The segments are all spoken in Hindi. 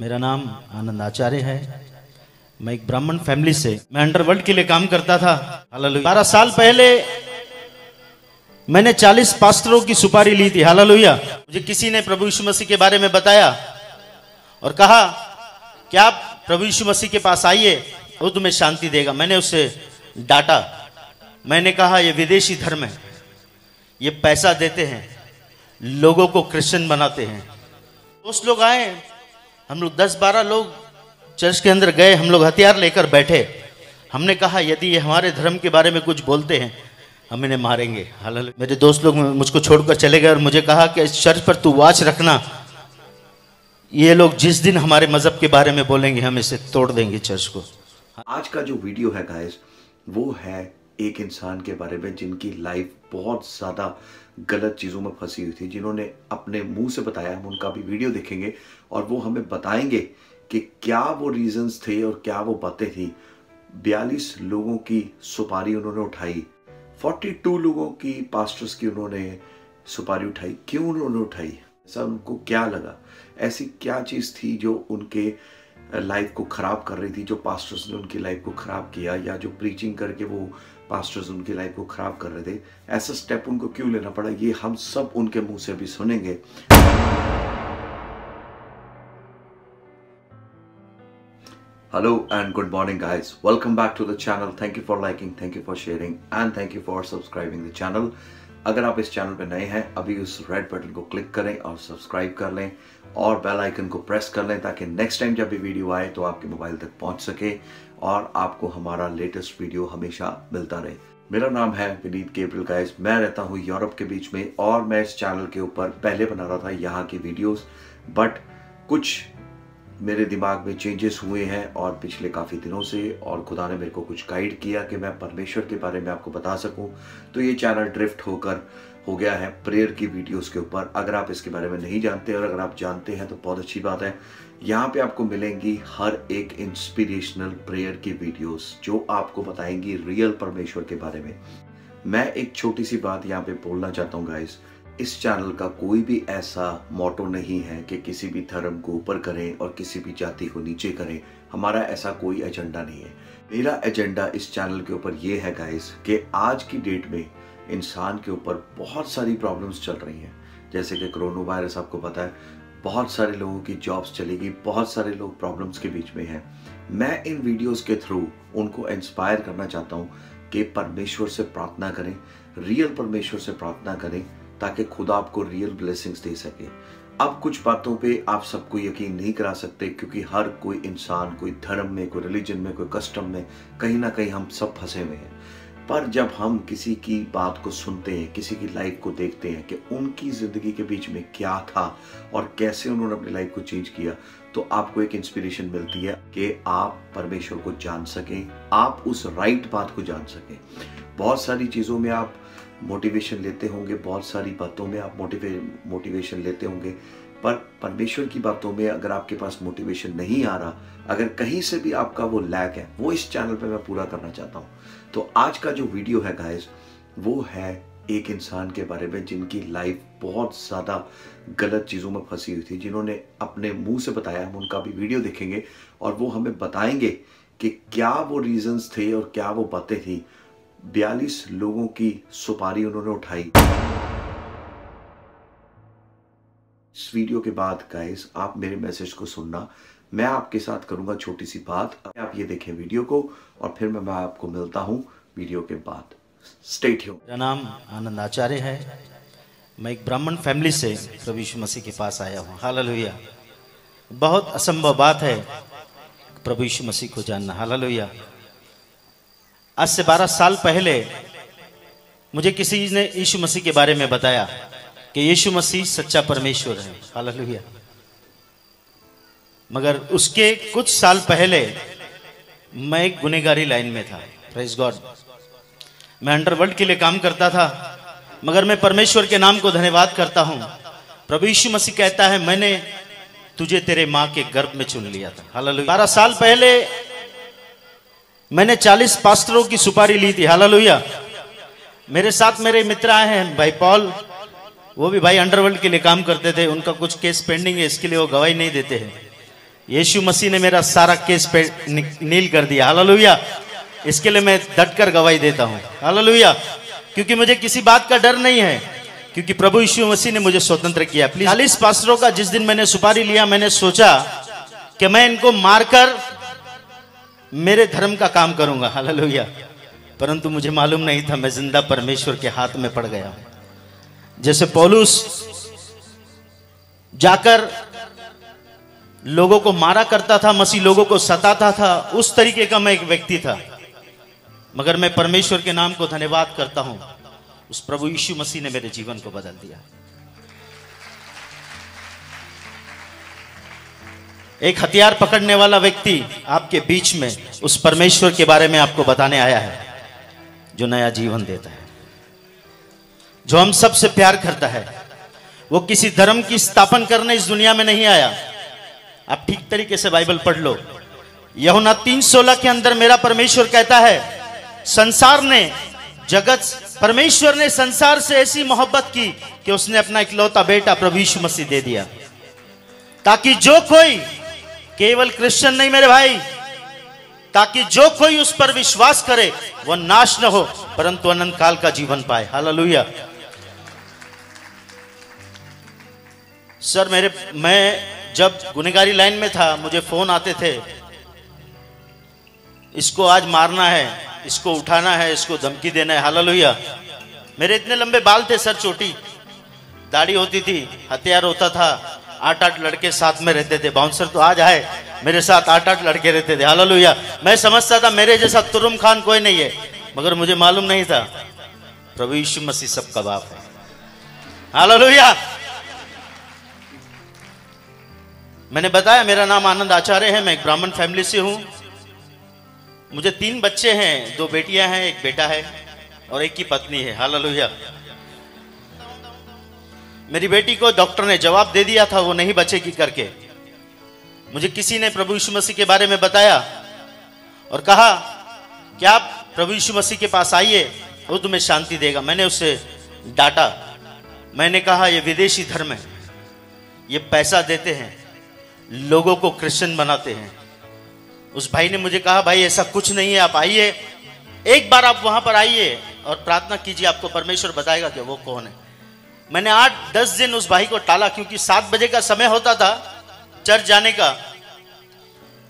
मेरा नाम आनंद आचार्य है। मैं एक ब्राह्मण फैमिली से, मैं अंडरवर्ल्ड के लिए काम करता था। बारह साल पहले मैंने चालीस पास्टरों की सुपारी ली थी। हालेलुया। मुझे किसी ने प्रभु यीशु मसीह के बारे में बताया और कहा कि आप प्रभु यीशु मसीह के पास आइए वो तुम्हें शांति देगा। मैंने उसे डांटा। मैंने कहा यह विदेशी धर्म है। ये पैसा देते हैं, लोगों को क्रिश्चियन बनाते हैं। दोस्त लोग आए, हम लोग दस बारह लोग चर्च के अंदर गए, हम लोग हथियार लेकर बैठे। हमने कहा, यदि ये हमारे धर्म के बारे में कुछ बोलते हैं, हम इन्हें मारेंगे। हालाँकि मेरे दोस्त लोग मुझको छोड़कर चले गए और मुझे कहा कि इस चर्च पर तू वाच रखना। ये लोग जिस दिन हमारे मज़हब के बारे में बोलेंगे, हम इसे तोड़ देंगे चर्च को। आज का जो वीडियो है गाइस वो है एक इंसान के बारे में जिनकी लाइफ बहुत ज़्यादा गलत चीज़ों में फंसी हुई थी, जिन्होंने अपने मुँह से बताया, हम उनका भी वीडियो देखेंगे और वो हमें बताएँगे कि क्या वो रीजंस थे और क्या वो बातें थी। बयालीस लोगों की सुपारी उन्होंने उठाई 42 लोगों की पास्टर्स की उन्होंने सुपारी उठाई। क्यों उन्होंने उठाई? ऐसा उनको क्या लगा? ऐसी क्या चीज़ थी जो उनके लाइफ को ख़राब कर रही थी, जो पास्टर्स ने उनकी लाइफ को ख़राब किया या जो प्रीचिंग करके वो पास्टर्स उनकी लाइफ को ख़राब कर रहे थे ऐसा स्टेप उनको क्यों लेना पड़ा ये हम सब उनके मुँह से अभी सुनेंगे Hello and good morning guys. Welcome back to the channel. Thank you for liking, thank you for sharing and thank you for subscribing the channel. अगर आप इस चैनल पे नए हैं अभी उस रेड बटन को क्लिक करें और सब्सक्राइब कर लें और बेल आइकन को प्रेस कर लें ताकि नेक्स्ट टाइम जब भी वीडियो आए तो आपके मोबाइल तक पहुँच सके और आपको हमारा लेटेस्ट वीडियो हमेशा मिलता रहे। मेरा नाम है विनीत केबल गाइस मैं रहता हूँ यूरोप के बीच में और मैं इस चैनल के ऊपर पहले बना रहा था यहाँ की वीडियोस बट कुछ मेरे दिमाग में चेंजेस हुए हैं और पिछले काफ़ी दिनों से और खुदा ने मेरे को कुछ गाइड किया कि मैं परमेश्वर के बारे में आपको बता सकूँ। तो ये चैनल ड्रिफ्ट होकर हो गया है प्रेयर की वीडियोस के ऊपर। अगर आप इसके बारे में नहीं जानते और अगर आप जानते हैं तो बहुत अच्छी बात है। यहाँ पे आपको मिलेंगी हर एक इंस्पिरेशनल प्रेयर की वीडियोस जो आपको बताएँगी रियल परमेश्वर के बारे में। मैं एक छोटी सी बात यहाँ पे बोलना चाहता हूँ गाइस इस चैनल का कोई भी ऐसा मोटो नहीं है कि किसी भी धर्म को ऊपर करें और किसी भी जाति को नीचे करें। हमारा ऐसा कोई एजेंडा नहीं है। मेरा एजेंडा इस चैनल के ऊपर ये है गाइस कि आज की डेट में इंसान के ऊपर बहुत सारी प्रॉब्लम्स चल रही हैं। जैसे कि कोरोना वायरस आपको पता है बहुत सारे लोगों की जॉब्स चलेगी, बहुत सारे लोग प्रॉब्लम्स के बीच में हैं। मैं इन वीडियोस के थ्रू उनको इंस्पायर करना चाहता हूँ कि परमेश्वर से प्रार्थना करें रियल परमेश्वर से प्रार्थना करें, ताकि खुदा आपको रियल ब्लेसिंग्स दे सके। अब कुछ बातों पे आप सबको यकीन नहीं करा सकते, क्योंकि हर कोई इंसान, कोई धर्म में, कोई रिलीजन में, कोई कस्टम में कहीं ना कहीं हम सब फंसे हुए हैं। पर जब हम किसी की बात को सुनते हैं, किसी की लाइफ को देखते हैं कि उनकी ज़िंदगी के बीच में क्या था और कैसे उन्होंने अपनी लाइफ को चेंज किया तो आपको एक इंस्पिरेशन मिलती है कि आप परमेश्वर को जान सकें, आप उस राइट बात को जान सकें। बहुत सारी चीज़ों में आप मोटिवेशन लेते होंगे, बहुत सारी बातों में आप मोटिवे मोटिवेशन लेते होंगे, पर परमेश्वर की बातों में अगर आपके पास मोटिवेशन नहीं आ रहा, अगर कहीं से भी आपका वो लैक है, वो इस चैनल पे मैं पूरा करना चाहता हूँ। तो आज का जो वीडियो है गाइस वो है एक इंसान के बारे में जिनकी लाइफ बहुत ज़्यादा गलत चीज़ों में फंसी हुई थी, जिन्होंने अपने मुँह से बताया, हम उनका भी वीडियो देखेंगे और वो हमें बताएँगे कि क्या वो रीजंस थे और क्या वो बातें थी। बयालीस लोगों की सुपारी उन्होंने उठाई। इस वीडियो के बाद गाइस आप मेरे मैसेज को सुनना। मैं आपके साथ करूँगा छोटी सी बात आप ये देखें वीडियो को और फिर मैं, मैं आपको मिलता हूँ वीडियो के बाद। स्टेट मेरा नाम आनंद आचार्य है। मैं एक ब्राह्मण फैमिली से प्रभु यीशु मसीह के पास आया हूँ। हालेलुया। बहुत असंभव बात है प्रभु यीशु मसीह को जानना। हालेलुया। आज से बारह साल पहले मुझे किसी ने यीशु मसीह के बारे में बताया कि यीशु मसीह सच्चा परमेश्वर है। हालेलुया। मगर उसके कुछ साल पहले मैं एक गुनेगारी लाइन में था प्रेस गॉड मैं अंडरवर्ल्ड के लिए काम करता था, मगर मैं परमेश्वर के नाम को धन्यवाद करता हूँ। प्रभु यीशु मसीह कहता है, मैंने तुझे तेरे माँ के गर्भ में चुन लिया था। हालेलुया बारह साल पहले मैंने चालीस पास्टरों की सुपारी ली थी। हालेलुया मेरे साथ मेरे मित्र आए हैं, भाई पॉल। वो भी भाई अंडरवर्ल्ड के लिए काम करते थे। उनका कुछ केस पेंडिंग है, इसके लिए वो गवाही नहीं देते हैं। यीशु मसीह ने मेरा सारा केस पे नील कर दिया। हालेलुया। इसके लिए मैं डट कर गवाही देता हूँ। हालेलुया। क्योंकि मुझे किसी बात का डर नहीं है। क्योंकि प्रभु यीशु मसीह ने मुझे स्वतंत्र किया। प्लीज़, चालीस पास्टरों का जिस दिन मैंने सुपारी लिया, मैंने सोचा कि मैं इनको मारकर मेरे धर्म का काम करूँगा। हालेलुया। परंतु मुझे मालूम नहीं था, मैं ज़िंदा परमेश्वर के हाथ में पड़ गया जैसे पौलुस जाकर लोगों को मारा करता था, मसीह लोगों को सताता था, उस तरीके का मैं एक व्यक्ति था। मगर मैं परमेश्वर के नाम को धन्यवाद करता हूँ। उस प्रभु यीशु मसीह ने मेरे जीवन को बदल दिया। एक हथियार पकड़ने वाला व्यक्ति आपके बीच में, उस परमेश्वर के बारे में आपको बताने आया है, जो नया जीवन देता है। जो हम सबसे प्यार करता है, वो किसी धर्म की स्थापन करने इस दुनिया में नहीं आया। आप ठीक तरीके से बाइबल पढ़ लो। यहुना तीन सोलह के अंदर मेरा परमेश्वर कहता है, संसार ने, जगत, परमेश्वर ने संसार से ऐसी मोहब्बत की कि उसने अपना इकलौता बेटा प्रभु यीशु मसीह दे दिया। ताकि जो कोई, केवल क्रिश्चियन नहीं मेरे भाई, ताकि जो कोई उस पर विश्वास करे वह नाश न हो, परंतु अनंत काल का जीवन पाए। हालेलुया। सर, मेरे, मैं जब गुनेगारी लाइन में था, मुझे फ़ोन आते थे। इसको आज मारना है, इसको उठाना है, इसको धमकी देना है। हालेलुया। मेरे इतने लंबे बाल थे सर, चोटी। दाढ़ी होती थी, हथियार होता था। आठ आठ लड़के साथ में रहते थे। बाउंसर तो आज आए मेरे साथ आठ आठ लड़के रहते थे। हालेलुया। मैं समझता था, मेरे जैसा तुरुम खान कोई नहीं है, मगर मुझे मालूम नहीं था, प्रभु यीशु मसीह सबका बाप है। हालेलुया। मैंने बताया मेरा नाम आनंद आचार्य है, मैं एक ब्राह्मण फैमिली से हूँ। मुझे तीन बच्चे हैं, दो बेटियाँ हैं, एक बेटा है और एक की पत्नी है। हालेलुया। मेरी बेटी को डॉक्टर ने जवाब दे दिया था, वो नहीं बचेगी करके। मुझे किसी ने प्रभु यीशु मसीह के बारे में बताया और कहा कि आप प्रभु यीशु मसीह के पास आइए, वो तुम्हें शांति देगा। मैंने उससे डांटा। मैंने कहा, ये विदेशी धर्म है, ये पैसा देते हैं लोगों को क्रिश्चियन बनाते हैं। उस भाई ने मुझे कहा, भाई, ऐसा कुछ नहीं है, आप आइए। एक बार आप वहाँ पर आइए और प्रार्थना कीजिए, आपको परमेश्वर बताएगा कि वो कौन है। मैंने आठ, दस दिन उस भाई को टाला, क्योंकि सात बजे का समय होता था चर्च जाने का।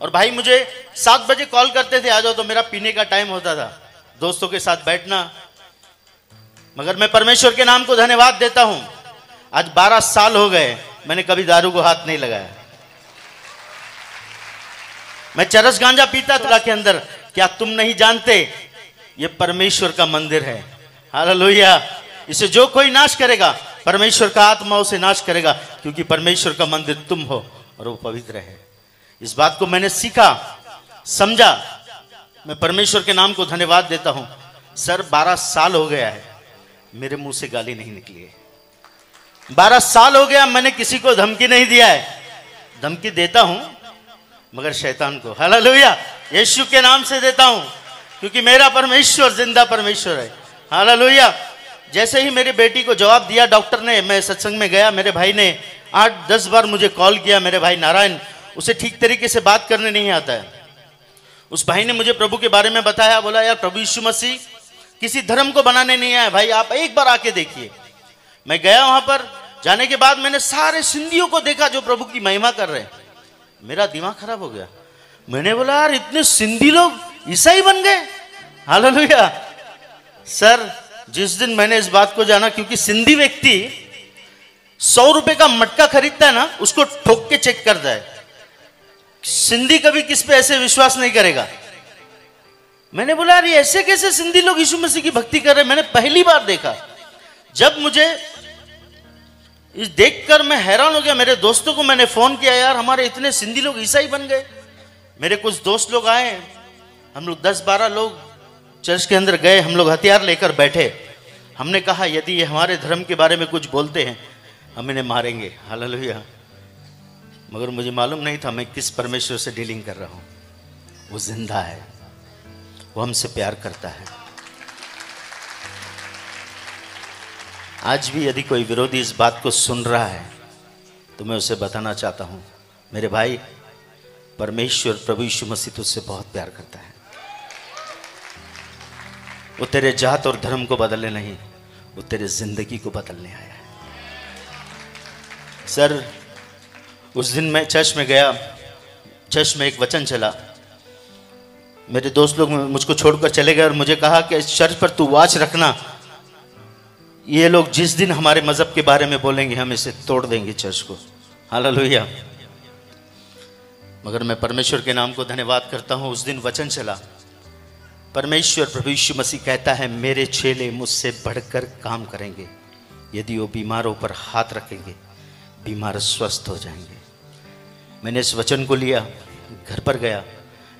और भाई मुझे सात बजे कॉल करते थे, आ जाओ तो मेरा पीने का टाइम होता था, दोस्तों के साथ बैठना। मगर मैं परमेश्वर के नाम को धन्यवाद देता हूँ। आज बारह साल हो गए, मैंने कभी दारू को हाथ नहीं लगाया। मैं चरस गांजा पीता था के अंदर। क्या तुम नहीं जानते? ये परमेश्वर का मंदिर है। हालेलुया। इसे जो कोई नाश करेगा, परमेश्वर का आत्मा उसे नाश करेगा, क्योंकि परमेश्वर का मंदिर तुम हो और वो पवित्र है। इस बात को मैंने सीखा, समझा। मैं परमेश्वर के नाम को धन्यवाद देता हूँ। सर, बारह साल हो गया है। मेरे मुँह से गाली नहीं निकली है। बारह साल हो गया, मैंने किसी को धमकी नहीं दिया है। धमकी देता हूँ मगर शैतान को। हालेलुया। यीशु के नाम से देता हूँ, क्योंकि मेरा परमेश्वर ज़िंदा परमेश्वर है। हालेलुया। जैसे ही मेरी बेटी को जवाब दिया, डॉक्टर ने, मैं सत्संग में गया, मेरे भाई ने आठ, दस बार मुझे कॉल किया, मेरे भाई नारायण, उसे ठीक तरीके से बात करने नहीं आता है। उस भाई ने मुझे प्रभु के बारे में बताया, बोला, यार, प्रभु यीशु मसीह, किसी धर्म को बनाने नहीं आया भाई, आप एक बार आके देखिए। मैं गया वहाँ पर, जाने के बाद मैंने सारे सिंधियों को देखा जो प्रभु की महिमा कर रहे हैं। मेरा दिमाग खराब हो गया। मैंने बोला, यार, इतने सिंधी लोग ईसाई बन गए। हालेलुया। सर, जिस दिन मैंने इस बात को जाना, क्योंकि सिंधी व्यक्ति सौ रुपए का मटका खरीदता है ना, उसको ठोक के चेक करता है सिंधी कभी किस पे ऐसे विश्वास नहीं करेगा। मैंने बोला, यार ऐसे कैसे सिंधी लोग यीशु मसीह की भक्ति कर रहे मैंने पहली बार देखा। जब मुझे इस देखकर मैं हैरान हो गया, मेरे दोस्तों को मैंने फ़ोन किया, यार, हमारे इतने सिंधी लोग ईसाई बन गए। मेरे कुछ दोस्त लोग आए, हम लोग दस बारह लोग चर्च के अंदर गए, हम लोग हथियार लेकर बैठे। हमने कहा, यदि ये हमारे धर्म के बारे में कुछ बोलते हैं, हम इन्हें मारेंगे। हालेलुया। मगर मुझे मालूम नहीं था मैं किस परमेश्वर से डीलिंग कर रहा हूँ। वो ज़िंदा है, वो हमसे प्यार करता है। आज भी यदि कोई विरोधी इस बात को सुन रहा है तो मैं उसे बताना चाहता हूँ, मेरे भाई, परमेश्वर प्रभु यीशु मसीह तुझसे बहुत प्यार करता है। वो तेरे जात और धर्म को बदलने नहीं, वो तेरे ज़िंदगी को बदलने आया है। सर, उस दिन मैं चर्च में गया, चर्च में एक वचन चला। मेरे दोस्त लोग मुझको छोड़कर चले गए और मुझे कहा कि इस चर्च पर तू वाच रखना ये लोग जिस दिन हमारे मज़हब के बारे में बोलेंगे, हम इसे तोड़ देंगे चर्च को। हालेलुया मगर मैं परमेश्वर के नाम को धन्यवाद करता हूँ, उस दिन वचन चला। परमेश्वर प्रभु यीशु मसीह कहता है, मेरे चेले मुझसे बढ़कर काम करेंगे। यदि वो बीमारों पर हाथ रखेंगे, बीमार स्वस्थ हो जाएँगे। मैंने इस वचन को लिया, घर पर गया,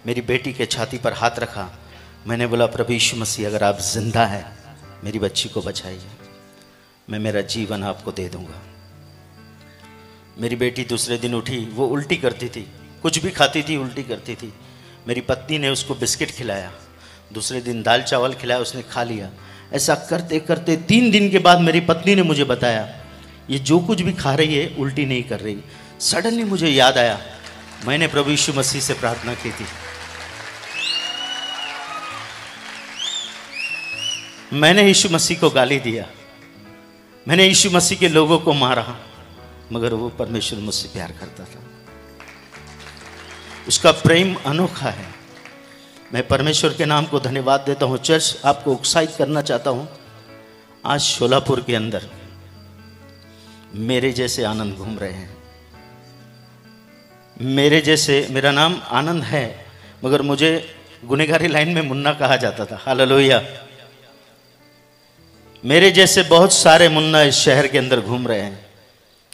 मेरी बेटी के छाती पर हाथ रखा। मैंने बोला, प्रभु यीशु मसीह, अगर आप ज़िंदा हैं, मेरी बच्ची को बचाइए। मैं मेरा जीवन आपको दे दूँगा। मेरी बेटी दूसरे दिन उठी, वो उल्टी करती थी, कुछ भी खाती थी, उल्टी करती थी। मेरी पत्नी ने उसको बिस्किट खिलाया, दूसरे दिन दाल चावल खिलाया, उसने खा लिया। ऐसा करते करते तीन दिन के बाद मेरी पत्नी ने मुझे बताया, ये जो कुछ भी खा रही है, उल्टी नहीं कर रही। सडनली मुझे याद आया, मैंने प्रभु यीशु मसीह से प्रार्थना की थी। मैंने यीशु मसीह को गाली दिया। मैंने यीशु मसीह के लोगों को मारा, मगर वो परमेश्वर मुझसे प्यार करता था। उसका प्रेम अनोखा है। मैं परमेश्वर के नाम को धन्यवाद देता हूँ। चर्च आपको उत्साहित करना चाहता हूँ। आज शोलापुर के अंदर मेरे जैसे आनंद घूम रहे हैं। मेरे जैसे, मेरा नाम आनंद है, मगर मुझे गुनेगारी लाइन में मुन्ना कहा जाता था। हालेलुया। मेरे जैसे बहुत सारे मुन्ना इस शहर के अंदर घूम रहे हैं।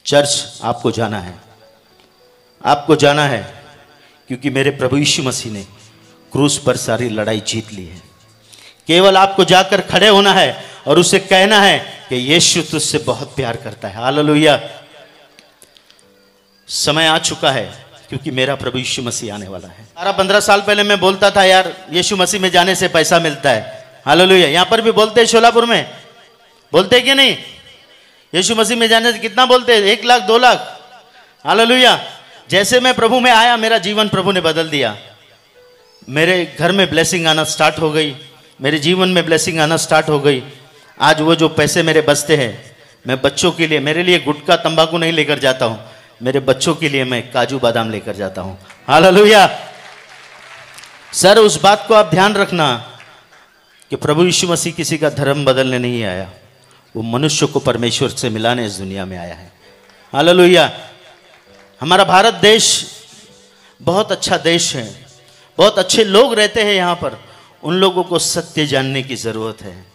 चर्च, आपको जाना है। आपको जाना है, क्योंकि मेरे प्रभु यीशु मसीह ने क्रूस पर सारी लड़ाई जीत ली है। केवल आपको जाकर खड़े होना है और उसे कहना है कि यीशु तुझसे बहुत प्यार करता है। हालेलुया। समय आ चुका है, क्योंकि मेरा प्रभु यीशु मसीह आने वाला है। बारह, पंद्रह साल पहले मैं बोलता था, यार, यीशु मसीह में जाने से पैसा मिलता है। हालेलुया। यहाँ पर भी बोलते हैं शोलापुर में बोलते कि नहीं? यीशु मसीह में जाने से कितना बोलते एक लाख, दो लाख। हालेलुया। जैसे मैं प्रभु में आया, मेरा जीवन प्रभु ने बदल दिया। मेरे घर में ब्लेसिंग आना स्टार्ट हो गई। मेरे जीवन में ब्लेसिंग आना स्टार्ट हो गई। आज वो जो पैसे मेरे बचते हैं, मैं बच्चों के लिए, मेरे लिए गुटखा, तंबाकू नहीं लेकर जाता हूँ। मेरे बच्चों के लिए मैं काजू बादाम लेकर जाता हूँ। हालेलुया। सर, उस बात को आप ध्यान रखना कि प्रभु यीशु मसीह किसी का धर्म बदलने नहीं आया। वो मनुष्य को परमेश्वर से मिलाने इस दुनिया में आया है। हालेलुया। हमारा भारत देश बहुत अच्छा देश है। बहुत अच्छे लोग रहते हैं यहाँ पर। उन लोगों को सत्य जानने की ज़रूरत है।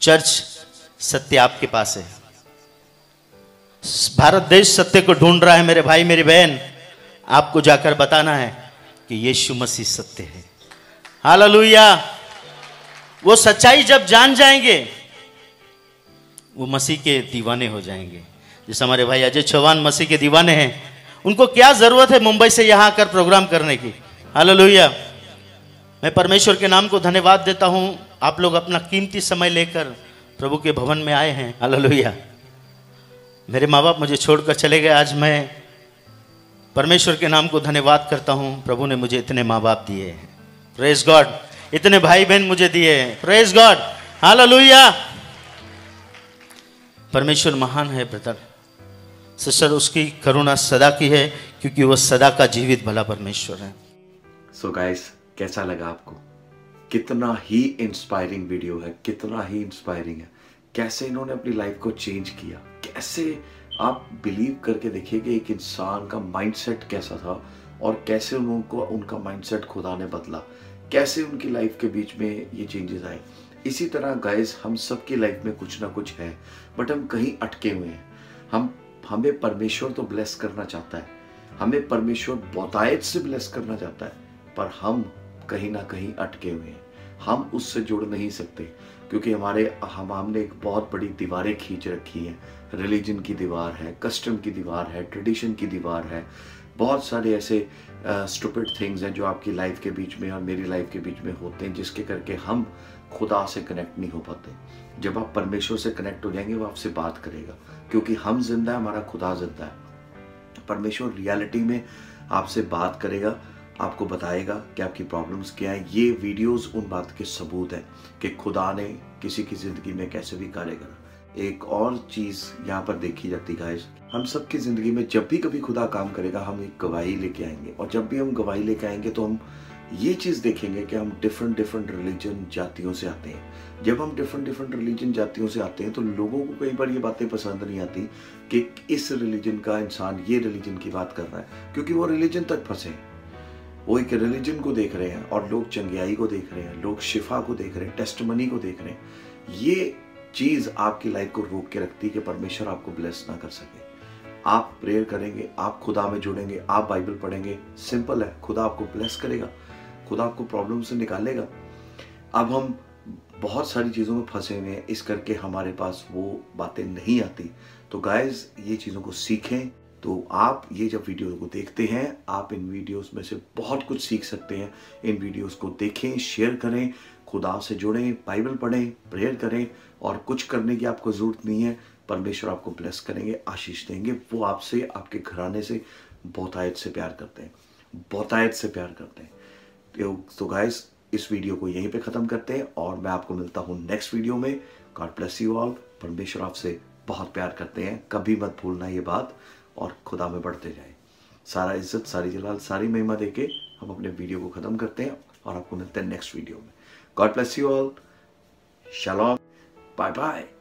चर्च सत्य आपके पास है। भारत देश सत्य को ढूंढ रहा है मेरे भाई, मेरी बहन। आपको जाकर बताना है कि यीशु मसीह सत्य है। हालेलुया। वो सच्चाई जब जान जाएँगे वो मसीह के दीवाने हो जाएँगे। जैसे हमारे भाई अजय चौहान मसीह के दीवाने हैं। उनको क्या ज़रूरत है मुंबई से यहाँ आकर प्रोग्राम करने की? हालेलुया। मैं परमेश्वर के नाम को धन्यवाद देता हूँ। आप लोग अपना कीमती समय लेकर प्रभु के भवन में आए हैं। हालेलुया। मेरे माँ बाप मुझे छोड़कर चले गए। आज मैं परमेश्वर के नाम को धन्यवाद करता हूँ। प्रभु ने मुझे इतने माँ बाप दिए हैं। प्रेज गॉड इतने भाई बहन मुझे दिए हैं। Praise God hallelujah. परमेश्वर महान है ब्रदर। सिस्टर, उसकी करुणा सदा की है, क्योंकि वह सदा का जीवित भला परमेश्वर है। सो so गाइस कैसा लगा आपको? कितना ही इंस्पायरिंग वीडियो है, कितना ही इंस्पायरिंग है। कैसे इन्होंने अपनी लाइफ को चेंज किया? कैसे आप बिलीव करके देखिए कि एक इंसान का माइंडसेट कैसा था और कैसे उनको, उनका माइंडसेट खुदा ने बदला। कैसे उनकी लाइफ के बीच में ये चेंजेस आए? इसी तरह गाइस हम सबकी लाइफ में कुछ ना कुछ है बट हम कहीं अटके हुए हैं। हम, हमें परमेश्वर तो ब्लेस करना चाहता है। हमें परमेश्वर बहुतायत से ब्लेस करना चाहता है, पर हम कहीं ना कहीं अटके हुए हैं। हम उससे जुड़ नहीं सकते, क्योंकि हमारे, हम, हमने एक बहुत बड़ी दीवारें खींच रखी हैं। रिलीजन की दीवार है कस्टम की दीवार है ट्रेडिशन की दीवार है। बहुत सारे ऐसे स्टूपिड थिंग्स हैं जो आपकी लाइफ के बीच में और मेरी लाइफ के बीच में होते हैं, जिसके करके हम खुदा से कनेक्ट नहीं हो पाते। जब आप परमेश्वर से कनेक्ट हो जाएँगे, वो आपसे बात करेगा। क्योंकि हम ज़िंदा है, हमारा खुदा ज़िंदा है। परमेश्वर रियलिटी में आपसे बात करेगा, आपको बताएगा कि आपकी प्रॉब्लम्स क्या है। ये वीडियोस उन बात के सबूत हैं कि खुदा ने किसी की ज़िंदगी में कैसे भी कार्य करा। एक और चीज़ यहाँ पर देखी जाती गाइस हम सबकी ज़िंदगी में जब भी कभी खुदा काम करेगा, हम एक गवाही लेके आएँगे। और जब भी हम गवाही लेके आएँगे तो हम ये चीज़ देखेंगे कि हम डिफरेंट डिफरेंट रिलीजन जातियों से आते हैं। जब हम डिफरेंट डिफरेंट रिलीजन जातियों से आते हैं तो लोगों को कई बार ये बातें पसंद नहीं आती कि इस रिलीजन का इंसान ये रिलीजन की बात कर रहा है, क्योंकि वो रिलीजन तक फंसे हैं। वो एक रिलीजन को देख रहे हैं और लोग चंगियाई को देख रहे हैं, लोग शिफा को देख रहे हैं टेस्टमनी को देख रहे हैं। ये चीज़ आपकी लाइफ को रोक के रखती है कि परमेश्वर आपको ब्लेस ना कर सके। आप प्रेयर करेंगे, आप खुदा में जुड़ेंगे, आप बाइबल पढ़ेंगे सिंपल है, खुदा आपको ब्लेस करेगा। खुदा आपको प्रॉब्लम से निकालेगा। अब हम बहुत सारी चीज़ों में फंसे हुए हैं, इस करके हमारे पास वो बातें नहीं आती। तो गाइज़ ये चीज़ों को सीखें। तो आप ये जब वीडियो को देखते हैं, आप इन वीडियोस में से बहुत कुछ सीख सकते हैं। इन वीडियोस को देखें शेयर करें, खुदा से जुड़ें बाइबल पढ़ें प्रेयर करें और कुछ करने की आपको ज़रूरत नहीं है। परमेश्वर आपको ब्लेस करेंगे, आशीष देंगे। वो आपसे, आपके घराने से बहुतायत से प्यार करते हैं। बहुतायत से प्यार करते हैं। तो, तो गाइस इस वीडियो को यहीं पे ख़त्म करते हैं और मैं आपको मिलता हूँ नेक्स्ट वीडियो में। गॉड ब्लेस यू ऑल परमेश्वर आपसे बहुत प्यार करते हैं। कभी मत भूलना ये बात और खुदा में बढ़ते जाए। सारा इज़्ज़त सारी जलाल सारी महिमा देके हम अपने वीडियो को ख़त्म करते हैं और आपको मिलते हैं नेक्स्ट वीडियो में। God bless you all shalom bye bye